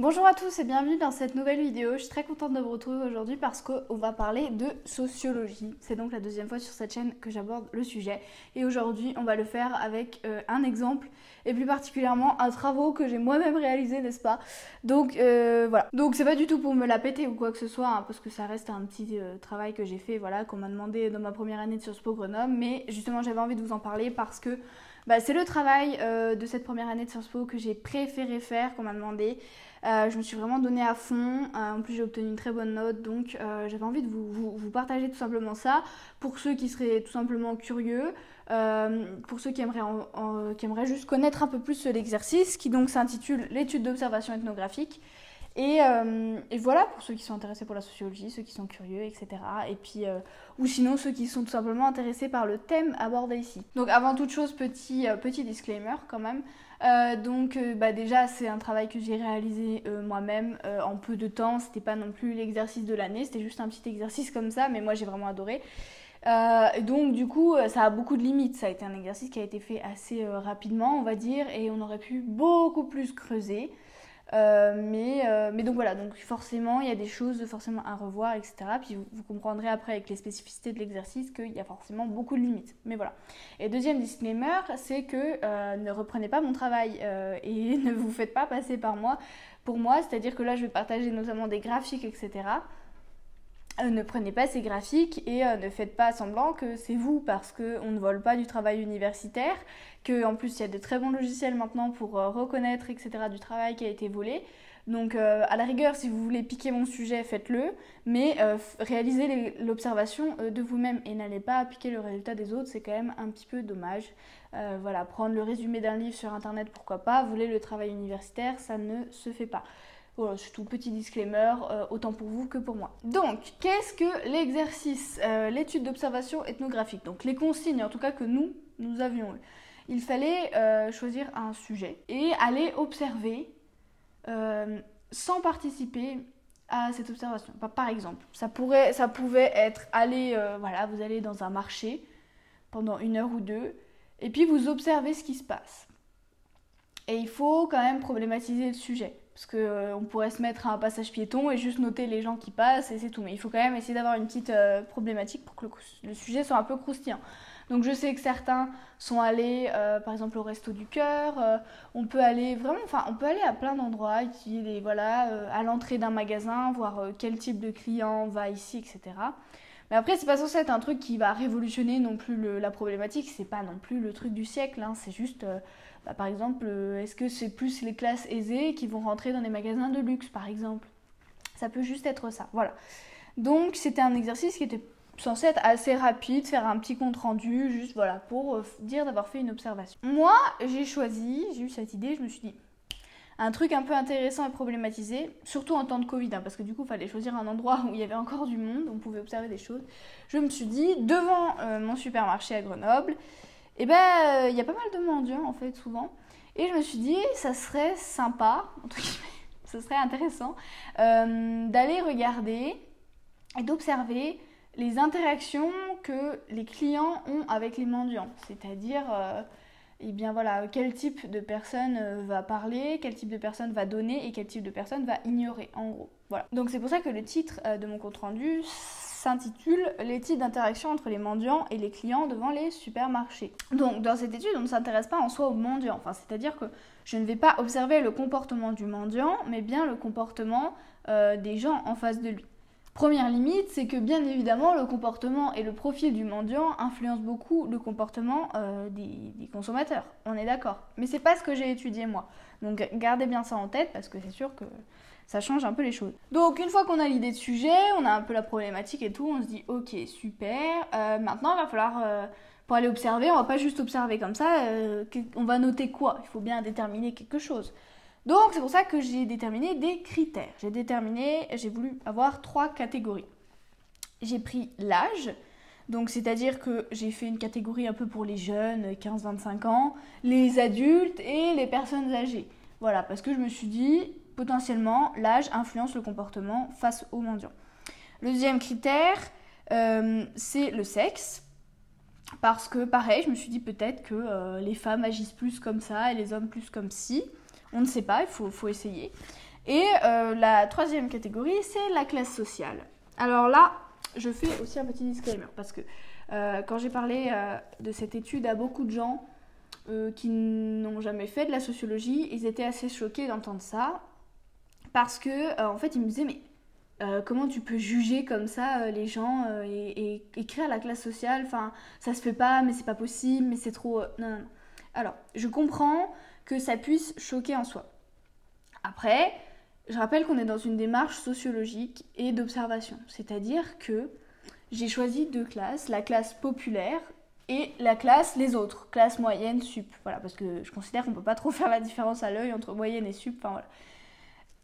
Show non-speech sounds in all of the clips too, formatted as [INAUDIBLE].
Bonjour à tous et bienvenue dans cette nouvelle vidéo. Je suis très contente de vous retrouver aujourd'hui parce qu'on va parler de sociologie. C'est donc la deuxième fois sur cette chaîne que j'aborde le sujet. Et aujourd'hui, on va le faire avec euh, un exemple et plus particulièrement un travaux que j'ai moi-même réalisé, n'est-ce pas? Donc euh, voilà. Donc c'est pas du tout pour me la péter ou quoi que ce soit, hein, parce que ça reste un petit euh, travail que j'ai fait, voilà, qu'on m'a demandé dans ma première année de Sciences Po Grenoble. Mais justement, j'avais envie de vous en parler parce que bah, c'est le travail de cette première année de Sciences Po que j'ai préféré faire, qu'on m'a demandé. Euh, je me suis vraiment donnée à fond. Euh, en plus, j'ai obtenu une très bonne note. Donc, euh, j'avais envie de vous, vous, partager tout simplement ça. Pour ceux qui seraient tout simplement curieux, pour ceux qui aimeraient, qui aimeraient juste connaître un peu plus l'exercice, qui donc s'intitule l'étude d'observation ethnographique. Et, voilà, pour ceux qui sont intéressés pour la sociologie, ceux qui sont curieux, etc. Et puis, ou sinon ceux qui sont tout simplement intéressés par le thème abordé ici. Donc avant toute chose, petit, petit disclaimer quand même. Euh, donc euh, bah déjà c'est un travail que j'ai réalisé euh, moi-même en peu de temps. C'était pas non plus l'exercice de l'année, c'était juste un petit exercice comme ça, mais moi j'ai vraiment adoré. donc du coup ça a beaucoup de limites. Ça a été un exercice qui a été fait assez rapidement on va dire et on aurait pu beaucoup plus creuser. Euh, mais, euh, mais donc voilà, donc forcément, il y a des choses forcément à revoir, etc. Puis vous, comprendrez après avec les spécificités de l'exercice qu'il y a forcément beaucoup de limites. Mais voilà. Et deuxième disclaimer, c'est que euh, ne reprenez pas mon travail et [LAUGHS] ne vous faites pas passer par moi pour moi. C'est-à-dire que là, je vais partager notamment des graphiques, etc. Euh, ne prenez pas ces graphiques et euh, ne faites pas semblant que c'est vous parce qu'on ne vole pas du travail universitaire, qu'en plus il y a de très bons logiciels maintenant pour euh, reconnaître, etc., du travail qui a été volé. Donc à la rigueur, si vous voulez piquer mon sujet, faites-le, mais réalisez l'observation de vous-même et n'allez pas piquer le résultat des autres, c'est quand même un petit peu dommage. voilà, prendre le résumé d'un livre sur Internet, pourquoi pas, voler le travail universitaire, ça ne se fait pas. Voilà, c'est tout petit disclaimer, euh, autant pour vous que pour moi. Donc, qu'est-ce que l'exercice, euh, l'étude d'observation ethnographique? Donc, les consignes, en tout cas que nous, nous avions. Il fallait euh, choisir un sujet et aller observer sans participer à cette observation. par exemple, ça, pourrait, ça pouvait être aller, voilà, vous allez dans un marché pendant une heure ou deux et puis vous observez ce qui se passe. Et il faut quand même problématiser le sujet. Parce qu'on euh, pourrait se mettre à un passage piéton et juste noter les gens qui passent et c'est tout. Mais il faut quand même essayer d'avoir une petite euh, problématique pour que le, sujet soit un peu croustillant. Donc je sais que certains sont allés, euh, par exemple, au Resto du Cœur. on peut aller vraiment, enfin, on peut aller à plein d'endroits, voilà, à l'entrée d'un magasin, voir quel type de client va ici, etc. Mais après, c'est pas censé être un truc qui va révolutionner non plus la problématique. C'est pas non plus le truc du siècle. Hein. C'est juste bah, par exemple, euh, est-ce que c'est plus les classes aisées qui vont rentrer dans des magasins de luxe, par exemple? Ça peut juste être ça. Voilà. Donc, c'était un exercice qui était censé être assez rapide, faire un petit compte rendu, juste voilà, pour euh, dire d'avoir fait une observation. Moi, j'ai choisi, j'ai eu cette idée, je me suis dit, un truc un peu intéressant et problématisé, surtout en temps de Covid, hein, parce que du coup, il fallait choisir un endroit où il y avait encore du monde, on pouvait observer des choses. Je me suis dit, devant euh, mon supermarché à Grenoble, et eh ben il y a pas mal de mendiants en fait souvent. Et je me suis dit, ça serait sympa, [LAUGHS] entre guillemets, ce serait intéressant euh, d'aller regarder et d'observer les interactions que les clients ont avec les mendiants. C'est-à-dire, euh, eh bien voilà, quel type de personne euh, va parler, quel type de personne va donner et quel type de personne va ignorer, en gros. Voilà. Donc c'est pour ça que le titre de mon compte rendu, s'intitule L'étude d'interaction entre les mendiants et les clients devant les supermarchés. Donc dans cette étude, on ne s'intéresse pas en soi aux mendiants, enfin, c'est-à-dire que je ne vais pas observer le comportement du mendiant, mais bien le comportement euh, des gens en face de lui. Première limite, c'est que bien évidemment, le comportement et le profil du mendiant influencent beaucoup le comportement euh, des, des, consommateurs. On est d'accord. Mais c'est pas ce que j'ai étudié moi. Donc gardez bien ça en tête parce que c'est sûr que ça change un peu les choses. Donc une fois qu'on a l'idée de sujet, on a un peu la problématique et tout, on se dit ok super, euh, maintenant il va falloir, euh, pour aller observer, on va pas juste observer comme ça, euh, on va noter quoi? Il faut bien déterminer quelque chose. Donc c'est pour ça que j'ai déterminé des critères. J'ai déterminé, j'ai voulu avoir trois catégories. J'ai pris l'âge, donc c'est-à-dire que j'ai fait une catégorie un peu pour les jeunes, 15-25 ans, les adultes et les personnes âgées. Voilà, parce que je me suis dit, potentiellement, l'âge influence le comportement face aux mendiants. Le deuxième critère, euh, c'est le sexe. Parce que pareil, je me suis dit peut-être que euh, les femmes agissent plus comme ça et les hommes plus comme si. On ne sait pas, il faut, faut essayer. Et la troisième catégorie, c'est la classe sociale. Alors là, je fais aussi un petit disclaimer parce que quand j'ai parlé de cette étude à beaucoup de gens qui n'ont jamais fait de la sociologie, ils étaient assez choqués d'entendre ça parce que en fait ils me disaient mais euh, comment tu peux juger comme ça euh, les gens euh, et, écrire la classe sociale? Enfin, ça se fait pas, mais c'est pas possible, mais c'est trop. Non, non, non. Alors, je comprends que ça puisse choquer en soi. Après, je rappelle qu'on est dans une démarche sociologique et d'observation. C'est-à-dire que j'ai choisi deux classes, la classe populaire et la classe les autres, classe moyenne, sup. Voilà, parce que je considère qu'on peut pas trop faire la différence à l'œil entre moyenne et sup. Enfin voilà.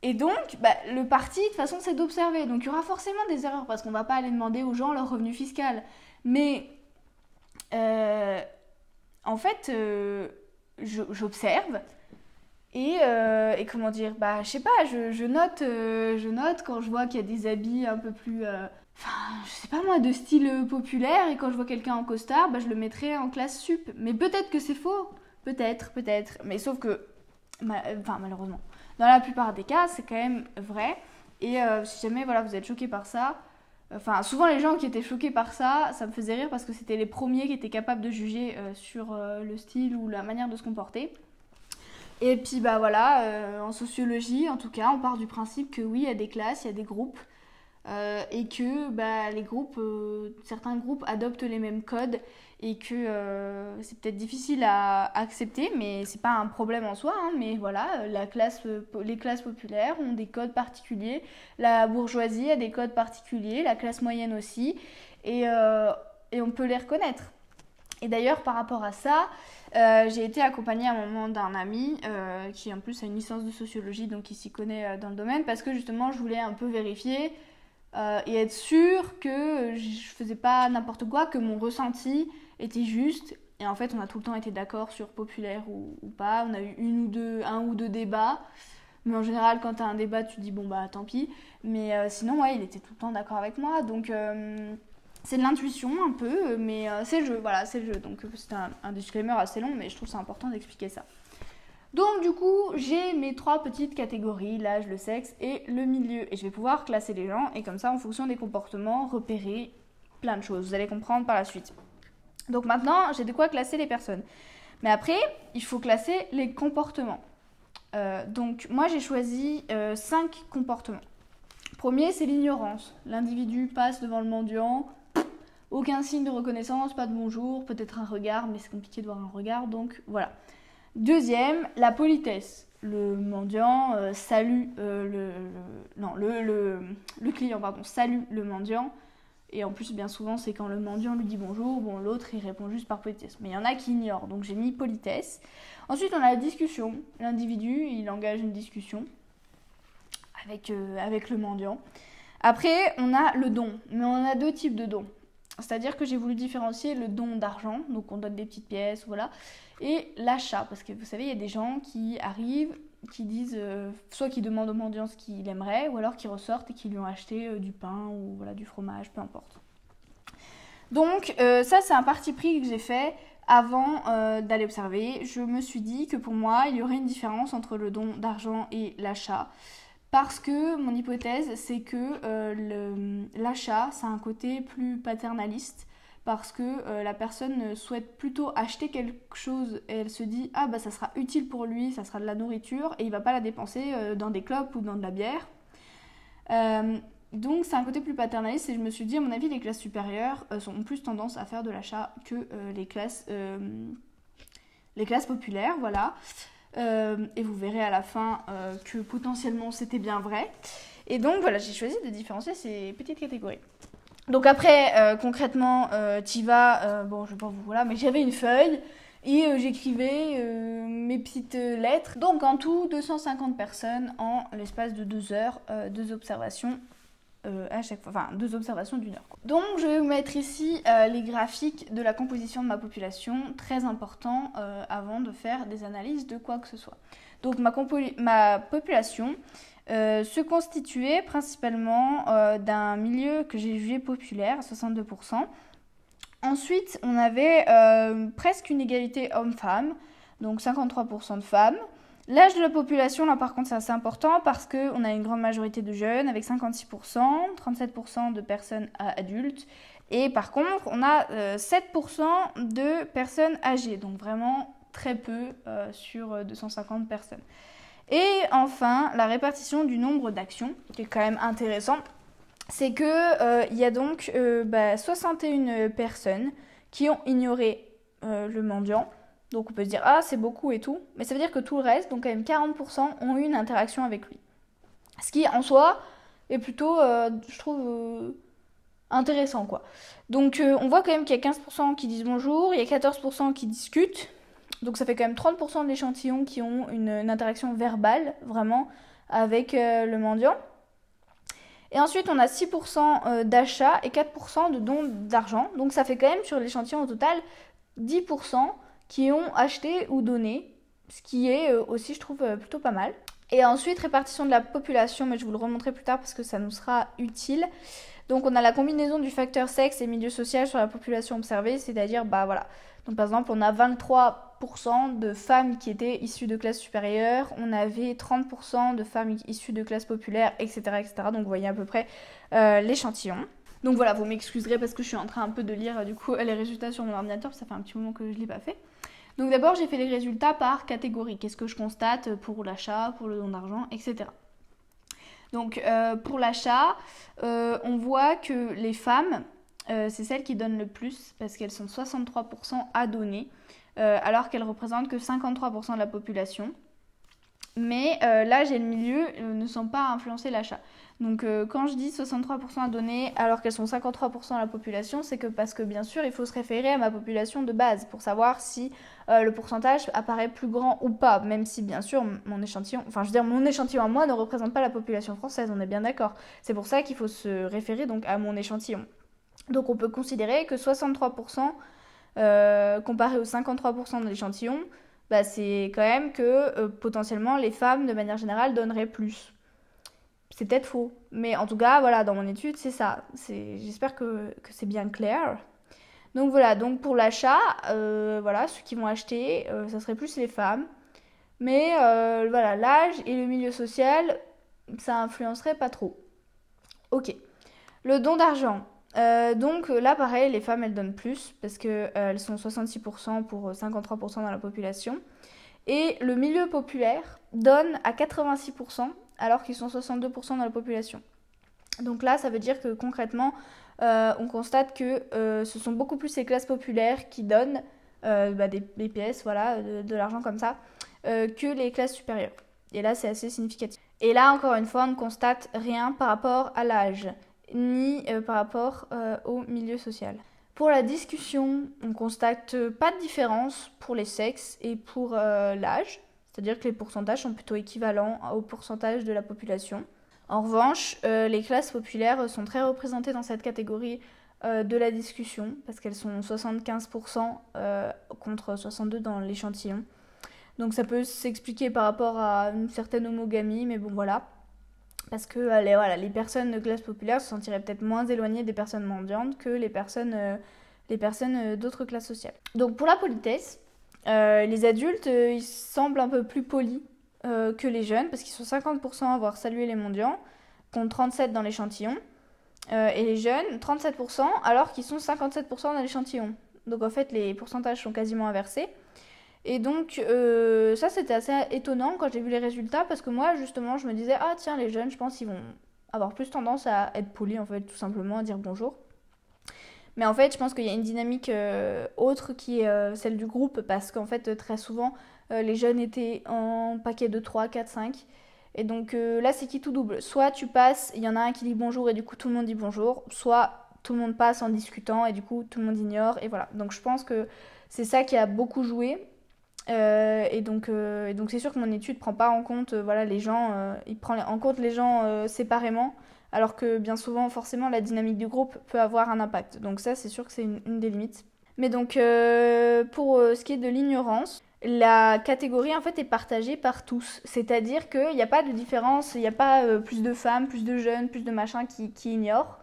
Et donc, bah, le parti, de toute façon, c'est d'observer. Donc, il y aura forcément des erreurs parce qu'on ne va pas aller demander aux gens leur revenu fiscal. Mais, euh, en fait, euh, j'observe. Euh, et, comment dire? Bah, je sais pas, je, note, je note quand je vois qu'il y a des habits un peu plus. Enfin, je sais pas moi, de style populaire. Et quand je vois quelqu'un en costard, bah, je le mettrai en classe sup. Mais peut-être que c'est faux. Peut-être, peut-être. Mais sauf que. Enfin, malheureusement. Dans la plupart des cas, c'est quand même vrai. Et euh, si jamais voilà, vous êtes choqué par ça, enfin souvent les gens qui étaient choqués par ça, ça me faisait rire parce que c'était les premiers qui étaient capables de juger euh, sur euh, le style ou la manière de se comporter. Et puis bah voilà, en sociologie en tout cas, on part du principe que oui, il y a des classes, il y a des groupes. Et que bah, les groupes, certains groupes adoptent les mêmes codes et que euh, c'est peut-être difficile à accepter, mais c'est pas un problème en soi. Hein, mais voilà, la classe, les classes populaires ont des codes particuliers, la bourgeoisie a des codes particuliers, la classe moyenne aussi, et, euh, et on peut les reconnaître. Et d'ailleurs, par rapport à ça, euh, j'ai été accompagnée à un moment d'un ami qui en plus a une licence de sociologie, donc qui s'y connaît dans le domaine, parce que justement, je voulais un peu vérifier et être sûre que je faisais pas n'importe quoi, que mon ressenti était juste. Et en fait, on a tout le temps été d'accord sur populaire ou, pas. On a eu une ou deux, un ou deux débats. Mais en général, quand tu as un débat, tu dis bon bah tant pis. Mais euh, sinon, ouais, il était tout le temps d'accord avec moi. Donc euh, c'est de l'intuition un peu, mais euh, c'est le jeu. Voilà, c'est le jeu. Donc c'est un, un, disclaimer assez long, mais je trouve c'est important d'expliquer ça. Donc du coup, j'ai mes trois petites catégories, l'âge, le sexe et le milieu. Et je vais pouvoir classer les gens et comme ça, en fonction des comportements, repérer plein de choses. Vous allez comprendre par la suite. Donc maintenant, j'ai de quoi classer les personnes. Mais après, il faut classer les comportements. Euh, donc moi, j'ai choisi euh, cinq comportements. Premier, c'est l'ignorance. L'individu passe devant le mendiant, aucun signe de reconnaissance, pas de bonjour, peut-être un regard, mais c'est compliqué de voir un regard, donc voilà. Deuxième, la politesse. Le mendiant euh, salue le, non le, le, client pardon salue le mendiant et en plus, bien souvent, c'est quand le mendiant lui dit bonjour, bon, l'autre, il répond juste par politesse. Mais il y en a qui ignorent, donc j'ai mis politesse. Ensuite, on a la discussion. L'individu, il engage une discussion avec, euh, avec le mendiant. Après, on a le don. Mais on a deux types de dons. C'est-à-dire que j'ai voulu différencier le don d'argent, donc on donne des petites pièces, voilà, et l'achat. Parce que vous savez, il y a des gens qui arrivent, qui disent, euh, soit qui demandent au mendiant ce qu'il aimerait, ou alors qui ressortent et qui lui ont acheté euh, du pain ou du fromage, peu importe. Donc euh, ça, c'est un parti pris que j'ai fait avant d'aller observer. Je me suis dit que pour moi, il y aurait une différence entre le don d'argent et l'achat. Parce que mon hypothèse, c'est que l'achat, ça a un côté plus paternaliste parce que euh, la personne souhaite plutôt acheter quelque chose et elle se dit ah bah ça sera utile pour lui, ça sera de la nourriture et il va pas la dépenser euh, dans des clopes ou dans de la bière. Euh, donc c'est un côté plus paternaliste et je me suis dit à mon avis les classes supérieures ont plus tendance à faire de l'achat que les classes les classes populaires voilà. Et vous verrez à la fin que potentiellement c'était bien vrai. Et donc voilà, j'ai choisi de différencier ces petites catégories. Donc après, euh, concrètement, euh, tu vas, euh, bon, je vais pas vous voilà, mais j'avais une feuille et j'écrivais mes petites lettres. Donc en tout, 250 personnes en l'espace de deux heures, deux observations à chaque fois, enfin deux observations d'une heure. Donc je vais vous mettre ici les graphiques de la composition de ma population, très important avant de faire des analyses de quoi que ce soit. Donc ma, ma population, euh, se constituait principalement euh, d'un milieu que j'ai jugé populaire, 62%. Ensuite, on avait euh, presque une égalité homme-femme, donc 53% de femmes. L'âge de la population, là par contre, c'est assez important parce qu'on a une grande majorité de jeunes avec 56%, 37% de personnes adultes. Et par contre, on a 7% euh, de personnes âgées, donc vraiment très peu euh, sur 250 euh, personnes. Et enfin, la répartition du nombre d'actions, qui est quand même intéressant, c'est qu'il il y a donc 61 bah, personnes qui ont ignoré le mendiant, donc on peut se dire, ah, c'est beaucoup et tout. Mais ça veut dire que tout le reste, donc quand même 40%, ont eu une interaction avec lui. Ce qui, en soi, est plutôt, euh, je trouve, euh, intéressant, quoi. Donc euh, on voit quand même qu'il y a 15% qui disent bonjour, il y a 14% qui discutent. Donc ça fait quand même 30% de l'échantillon qui ont une, interaction verbale, vraiment, avec le mendiant. Et ensuite, on a 6% d'achats et 4% de dons d'argent. Donc ça fait quand même sur l'échantillon au total 10% qui ont acheté ou donné, ce qui est euh, aussi, je trouve, euh, plutôt pas mal. Et ensuite, répartition de la population, mais je vous le remontrerai plus tard parce que ça nous sera utile. Donc, on a la combinaison du facteur sexe et milieu social sur la population observée, c'est-à-dire, bah voilà. Donc, par exemple, on a 23% de femmes qui étaient issues de classes supérieures, on avait 30% de femmes issues de classes populaires, etc. etc. Donc, vous voyez à peu près euh, l'échantillon. Donc voilà, vous m'excuserez parce que je suis en train un peu de lire du coup [LAUGHS] les résultats sur mon ordinateur, ça fait un petit moment que je ne l'ai pas fait. Donc d'abord, j'ai fait les résultats par catégorie. Qu'est-ce que je constate pour l'achat, pour le don d'argent, etc. Donc euh, pour l'achat, euh, on voit que les femmes, euh, c'est celles qui donnent le plus parce qu'elles sont 63% à donner, alors qu'elles représentent que 53% de la population. Mais l'âge et le milieu ne sont pas influencés l'achat. Donc euh, quand je dis 63% à donner alors qu'elles sont 53% de la population, c'est que parce que bien sûr il faut se référer à ma population de base pour savoir si euh, le pourcentage apparaît plus grand ou pas, même si bien sûr mon échantillon, enfin je veux dire mon échantillon à moi ne représente pas la population française, on est bien d'accord. C'est pour ça qu'il faut se référer donc à mon échantillon. Donc on peut considérer que 63% euh, comparé aux 53% de l'échantillon, bah, c'est quand même que potentiellement les femmes de manière générale donneraient plus. C'est peut-être faux. Mais en tout cas, voilà, dans mon étude, c'est ça. J'espère que, c'est bien clair. Donc voilà, donc pour l'achat, euh, voilà, ceux qui vont acheter, euh, ça serait plus les femmes. Mais euh, voilà, l'âge et le milieu social, ça influencerait pas trop. Ok. Le don d'argent. Donc là, pareil, les femmes, elles donnent plus parce qu'elles sont 66% pour 53% dans la population. Et le milieu populaire donne à 86% alors qu'ils sont 62% dans la population. Donc là, ça veut dire que concrètement, euh, on constate que euh, ce sont beaucoup plus ces classes populaires qui donnent euh, bah, des BPS, voilà, de, l'argent comme ça, que les classes supérieures. Et là, c'est assez significatif. Et là, encore une fois, on ne constate rien par rapport à l'âge, ni par rapport au milieu social. Pour la discussion, on constate pas de différence pour les sexes et pour l'âge. C'est-à-dire que les pourcentages sont plutôt équivalents au pourcentage de la population. En revanche, euh, les classes populaires sont très représentées dans cette catégorie euh, de la discussion, parce qu'elles sont 75% euh, contre 62% dans l'échantillon. Donc ça peut s'expliquer par rapport à une certaine homogamie, mais bon voilà. Parce que les, voilà, les personnes de classe populaire se sentiraient peut-être moins éloignées des personnes mendiantes que les personnes, les personnes d'autres classes sociales. Donc pour la politesse, euh, les adultes, euh, ils semblent un peu plus polis euh, que les jeunes, parce qu'ils sont 50% à avoir salué les mendiants, contre 37% dans l'échantillon. et les jeunes, 37%, alors qu'ils sont 57% dans l'échantillon. Donc en fait, les pourcentages sont quasiment inversés. Et donc, ça, c'était assez étonnant quand j'ai vu les résultats, parce que moi, justement, je me disais, ah tiens, les jeunes, je pense qu'ils vont avoir plus tendance à être polis, en fait, tout simplement, à dire bonjour. Mais en fait, je pense qu'il y a une dynamique euh, autre qui est euh, celle du groupe, parce qu'en fait, très souvent, euh, les jeunes étaient en paquet de 3, 4, 5. Et donc là, c'est qui tout double? Soit tu passes, il y en a un qui dit bonjour et du coup tout le monde dit bonjour, soit tout le monde passe en discutant et du coup tout le monde ignore. Et voilà. Donc je pense que c'est ça qui a beaucoup joué. Et donc c'est sûr que mon étude prend pas en compte voilà les gens, il prend en compte les gens séparément alors que bien souvent, forcément, la dynamique du groupe peut avoir un impact. Donc ça, c'est sûr que c'est une, des limites. Mais donc, euh, pour euh, ce qui est de l'ignorance, la catégorie en fait est partagée par tous. C'est-à-dire qu'il n'y a pas de différence, il n'y a pas euh, plus de femmes, plus de jeunes, plus de machins qui, ignorent.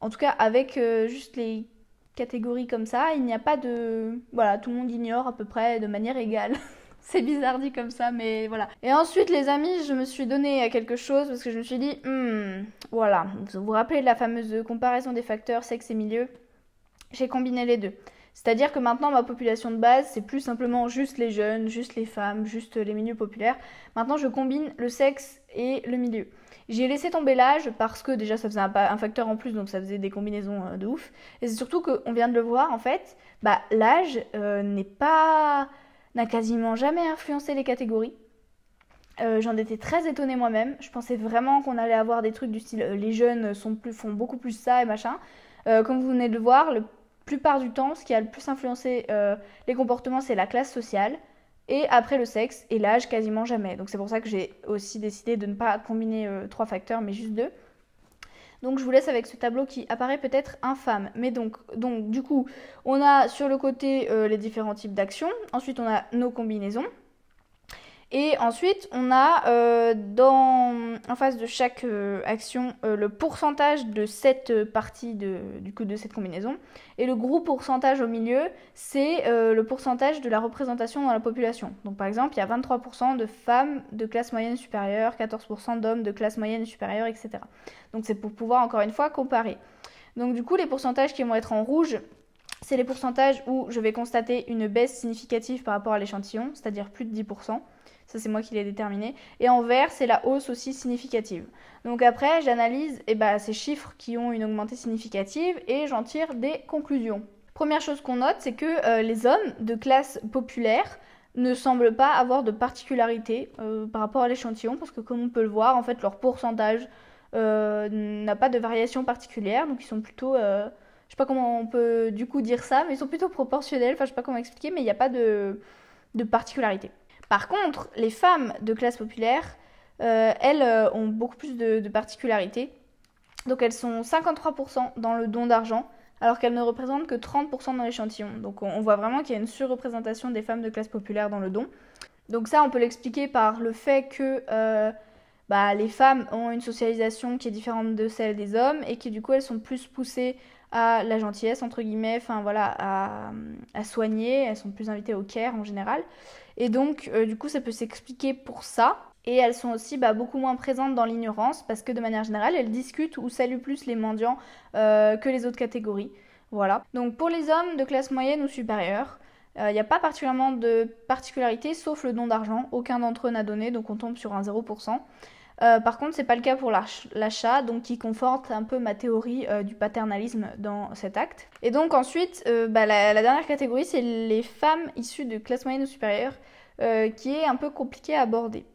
En tout cas, avec juste les catégories comme ça, il n'y a pas de... Voilà, tout le monde ignore à peu près de manière égale. [LAUGHS] C'est bizarre dit comme ça, mais voilà. Et ensuite, les amis, je me suis donné à quelque chose parce que je me suis dit, hmm, voilà, vous vous rappelez de la fameuse comparaison des facteurs sexe et milieu? J'ai combiné les deux. C'est-à-dire que maintenant, ma population de base, c'est plus simplement juste les jeunes, juste les femmes, juste les milieux populaires. Maintenant, je combine le sexe et le milieu. J'ai laissé tomber l'âge parce que déjà ça faisait un, facteur en plus, donc ça faisait des combinaisons euh, de ouf. Et c'est surtout qu'on vient de le voir, en fait, bah, l'âge euh, n'est pas n'a quasiment jamais influencé les catégories. Euh, j'en étais très étonnée moi-même. Je pensais vraiment qu'on allait avoir des trucs du style les jeunes sont plus, font beaucoup plus ça et machin. comme vous venez de le voir, la plupart du temps, ce qui a le plus influencé les comportements, c'est la classe sociale. Et après le sexe et l'âge, quasiment jamais. Donc c'est pour ça que j'ai aussi décidé de ne pas combiner euh, trois facteurs, mais juste deux. Donc je vous laisse avec ce tableau qui apparaît peut-être infâme. Mais donc, donc du coup, on a sur le côté euh, les différents types d'actions. Ensuite, on a nos combinaisons. Et ensuite, on a euh, en face de chaque euh, action euh, le pourcentage de cette partie du coup, de cette combinaison. Et le gros pourcentage au milieu, c'est le pourcentage de la représentation dans la population. Donc par exemple, il y a 23% de femmes de classe moyenne supérieure, 14% d'hommes de classe moyenne supérieure, etc. Donc c'est pour pouvoir encore une fois comparer. Donc du coup, les pourcentages qui vont être en rouge, c'est les pourcentages où je vais constater une baisse significative par rapport à l'échantillon, c'est-à-dire plus de 10%. Ça, c'est moi qui l'ai déterminé. Et en vert, c'est la hausse aussi significative. Donc après, j'analyse eh ben, ces chiffres qui ont une augmentée significative et j'en tire des conclusions. Première chose qu'on note, c'est que euh, les hommes de classe populaire ne semblent pas avoir de particularité euh, par rapport à l'échantillon, parce que comme on peut le voir, en fait, leur pourcentage euh, n'a pas de variation particulière, donc ils sont plutôt... je sais pas comment on peut du coup dire ça, mais ils sont plutôt proportionnels, enfin je sais pas comment expliquer, mais il n'y a pas de, de particularité. Par contre, les femmes de classe populaire, euh, elles euh, ont beaucoup plus de, particularités. Donc elles sont 53% dans le don d'argent, alors qu'elles ne représentent que 30% dans l'échantillon. Donc on, voit vraiment qu'il y a une surreprésentation des femmes de classe populaire dans le don. Donc ça, on peut l'expliquer par le fait que euh, bah, les femmes ont une socialisation qui est différente de celle des hommes et qui du coup elles sont plus poussées à la gentillesse, entre guillemets, enfin voilà, à, soigner, elles sont plus invitées au care en général. Et donc, euh, du coup, ça peut s'expliquer pour ça. Et elles sont aussi bah, beaucoup moins présentes dans l'ignorance parce que de manière générale, elles discutent ou saluent plus les mendiants euh, que les autres catégories. Voilà. Donc pour les hommes de classe moyenne ou supérieure, il euh, n'y a pas particulièrement de particularité sauf le don d'argent. Aucun d'entre eux n'a donné, donc on tombe sur un 0%. Euh, par contre, c'est pas le cas pour l'achat, donc qui conforte un peu ma théorie euh, du paternalisme dans cet acte. Et donc ensuite, euh, bah, la, dernière catégorie, c'est les femmes issues de classe moyenne ou supérieure, qui est un peu compliqué à aborder.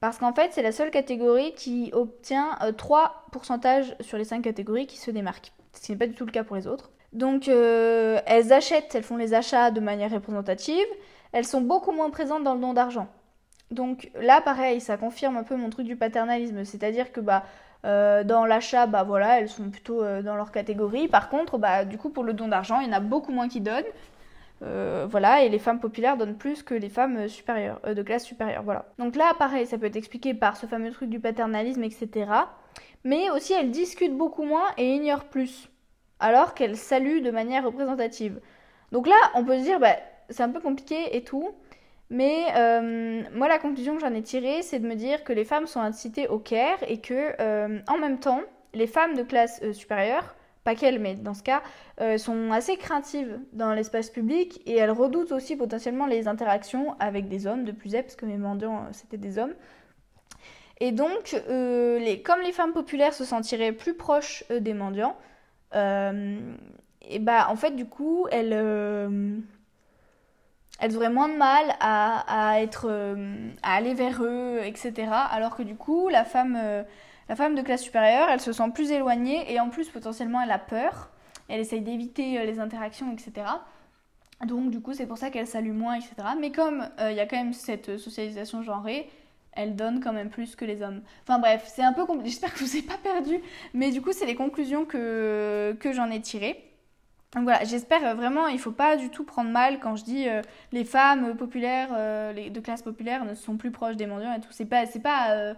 Parce qu'en fait, c'est la seule catégorie qui obtient 3 pourcentages sur les 5 catégories qui se démarquent. Ce qui n'est pas du tout le cas pour les autres. Donc elles achètent, elles font les achats de manière représentative, elles sont beaucoup moins présentes dans le don d'argent. Donc là, pareil, ça confirme un peu mon truc du paternalisme, c'est-à-dire que bah euh, dans l'achat, bah voilà, elles sont plutôt euh, dans leur catégorie. Par contre, bah du coup pour le don d'argent, il y en a beaucoup moins qui donnent. Euh, voilà, et les femmes populaires donnent plus que les femmes supérieures, de classe supérieure, voilà. Donc là, pareil, ça peut être expliqué par ce fameux truc du paternalisme, etc. Mais aussi, elles discutent beaucoup moins et ignorent plus, alors qu'elles saluent de manière représentative. Donc là, on peut se dire, bah, c'est un peu compliqué et tout, mais euh, moi, la conclusion que j'en ai tirée, c'est de me dire que les femmes sont incitées au care et que, euh, en même temps, les femmes de classe euh, supérieure, pas qu'elles, mais dans ce cas, sont assez craintives dans l'espace public et elles redoutent aussi potentiellement les interactions avec des hommes de plus parce que mes mendiants, c'était des hommes. Et donc, comme les femmes populaires se sentiraient plus proches des mendiants, et bah, en fait, du coup, elles elles auraient moins de mal à, être, euh, à aller vers eux, etc. Alors que du coup, la femme, euh, la femme de classe supérieure, elle se sent plus éloignée et en plus, potentiellement, elle a peur. Elle essaye d'éviter euh, les interactions, etc. Donc, du coup, c'est pour ça qu'elle salue moins, etc. Mais comme il y a quand même cette socialisation genrée, elle donne quand même plus que les hommes. Enfin bref, c'est un peu compliqué. [LAUGHS] J'espère que vous ai pas perdu. Mais du coup, c'est les conclusions que, que j'en ai tirées. Donc voilà, j'espère euh, vraiment, il ne faut pas du tout prendre mal quand je dis euh, les femmes populaires, euh, les, de classe populaire ne sont plus proches des mendiants et tout. C'est pas, c'est pas,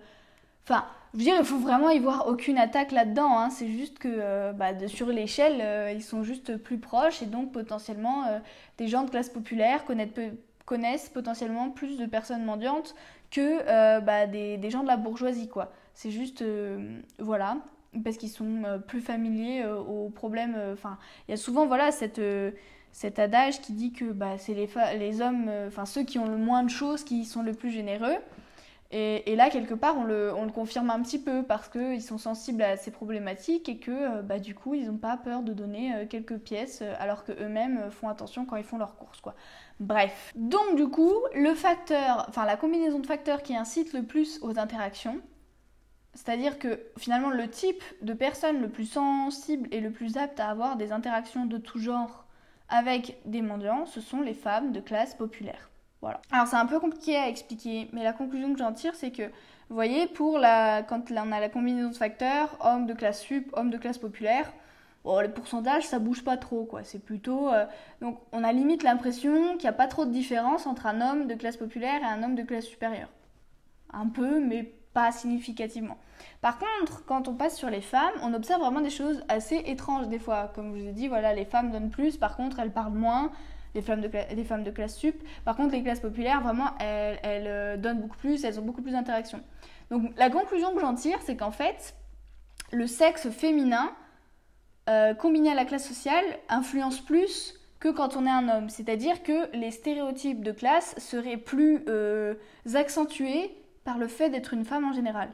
enfin, je veux dire, il faut vraiment y voir aucune attaque là-dedans. Hein. C'est juste que bah, sur l'échelle, ils sont juste plus proches et donc potentiellement des gens de classe populaire connaissent connaissent potentiellement plus de personnes mendiantes que bah, des, des, gens de la bourgeoisie, quoi. C'est juste, voilà, parce qu'ils sont plus familiers aux problèmes. Enfin, il y a souvent, voilà, cette cet adage qui dit que bah, c'est les, les hommes, euh, enfin ceux qui ont le moins de choses qui sont le plus généreux. Et, là, quelque part, on le, on le, confirme un petit peu parce qu'ils sont sensibles à ces problématiques et que euh, bah, du coup, ils n'ont pas peur de donner euh, quelques pièces alors qu'eux-mêmes font attention quand ils font leurs courses. Quoi. Bref. Donc, du coup, le facteur, enfin la combinaison de facteurs qui incite le plus aux interactions, c'est-à-dire que finalement, le type de personne le plus sensible et le plus apte à avoir des interactions de tout genre avec des mendiants, ce sont les femmes de classe populaire. Voilà. Alors c'est un peu compliqué à expliquer, mais la conclusion que j'en tire, c'est que, vous voyez, pour la, quand on a la combinaison de facteurs, hommes de classe sup, hommes de classe populaire, bon, les pourcentages, ça bouge pas trop, quoi. C'est plutôt... Euh, donc on a limite l'impression qu'il n'y a pas trop de différence entre un homme de classe populaire et un homme de classe supérieure. Un peu, mais pas significativement. Par contre, quand on passe sur les femmes, on observe vraiment des choses assez étranges des fois. Comme je vous ai dit, voilà, les femmes donnent plus, par contre, elles parlent moins. Les femmes de, les femmes de classe sup. Par contre, les classes populaires, vraiment, elles, euh, donnent beaucoup plus, elles ont beaucoup plus d'interactions. Donc, la conclusion que j'en tire, c'est qu'en fait, le sexe féminin, euh, combiné à la classe sociale, influence plus que quand on est un homme. C'est-à-dire que les stéréotypes de classe seraient plus euh, accentués par le fait d'être une femme en général.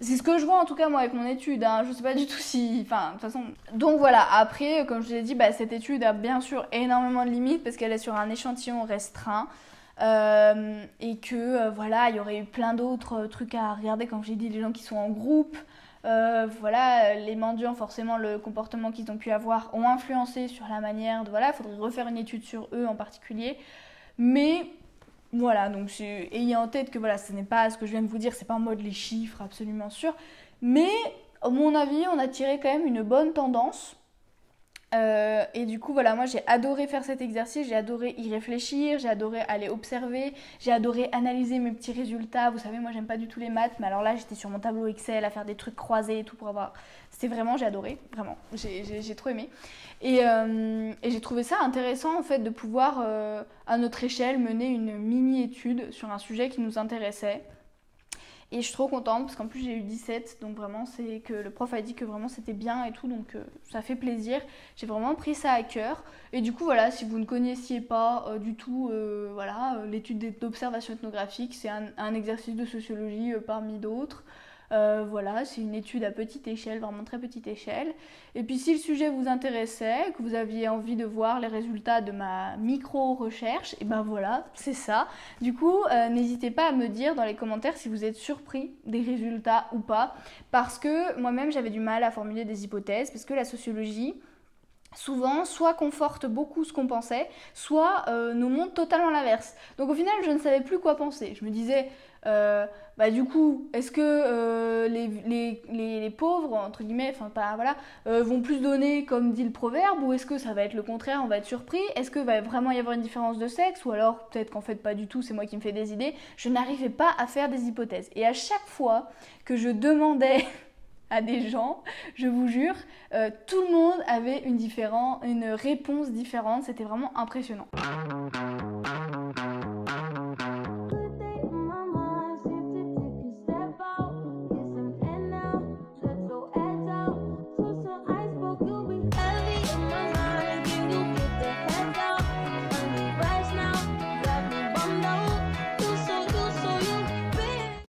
C'est ce que je vois en tout cas moi avec mon étude, hein. je sais pas du tout si... Enfin, de toute façon... Donc voilà, après, comme je l'ai dit, bah, cette étude a bien sûr énormément de limites parce qu'elle est sur un échantillon restreint. Euh, et que euh, voilà, il y aurait eu plein d'autres trucs à regarder, comme j'ai dit, les gens qui sont en groupe. Euh, voilà, les mendiants, forcément, le comportement qu'ils ont pu avoir ont influencé sur la manière de... Voilà, il faudrait refaire une étude sur eux en particulier. Mais voilà, donc ayez en tête que voilà, ce n'est pas ce que je viens de vous dire, c'est pas en mode les chiffres absolument sûr, mais à mon avis, on a tiré quand même une bonne tendance. Euh, et du coup, voilà, moi j'ai adoré faire cet exercice, j'ai adoré y réfléchir, j'ai adoré aller observer, j'ai adoré analyser mes petits résultats. Vous savez, moi j'aime pas du tout les maths, mais alors là j'étais sur mon tableau Excel à faire des trucs croisés et tout pour avoir. C'était vraiment, j'ai adoré, vraiment, j'ai trop aimé. Euh, et, j'ai trouvé ça intéressant en fait de pouvoir euh, à notre échelle mener une mini-étude sur un sujet qui nous intéressait. Et je suis trop contente parce qu'en plus j'ai eu 17, donc vraiment c'est que le prof a dit que vraiment c'était bien et tout, donc euh, ça fait plaisir. J'ai vraiment pris ça à cœur. Et du coup voilà, si vous ne connaissiez pas du tout voilà l'étude d'observation ethnographique, c'est un, exercice de sociologie parmi d'autres. Euh, voilà, c'est une étude à petite échelle, vraiment très petite échelle. Et puis si le sujet vous intéressait, que vous aviez envie de voir les résultats de ma micro-recherche, et ben voilà, c'est ça. Du coup, euh, n'hésitez pas à me dire dans les commentaires si vous êtes surpris des résultats ou pas, parce que moi-même j'avais du mal à formuler des hypothèses, parce que la sociologie, souvent soit conforte beaucoup ce qu'on pensait, soit euh, nous montre totalement l'inverse. Donc au final, je ne savais plus quoi penser. Je me disais, euh, bah du coup, est-ce que euh, les, les, les, pauvres, entre guillemets, enfin pas voilà, euh, vont plus donner comme dit le proverbe, ou est-ce que ça va être le contraire, on va être surpris? Est-ce que va vraiment y avoir une différence de sexe, ou alors peut-être qu'en fait pas du tout, c'est moi qui me fais des idées Je n'arrivais pas à faire des hypothèses. Et à chaque fois que je demandais [LAUGHS] à des gens, je vous jure, tout le monde avait une, différente, une réponse différente, c'était vraiment impressionnant.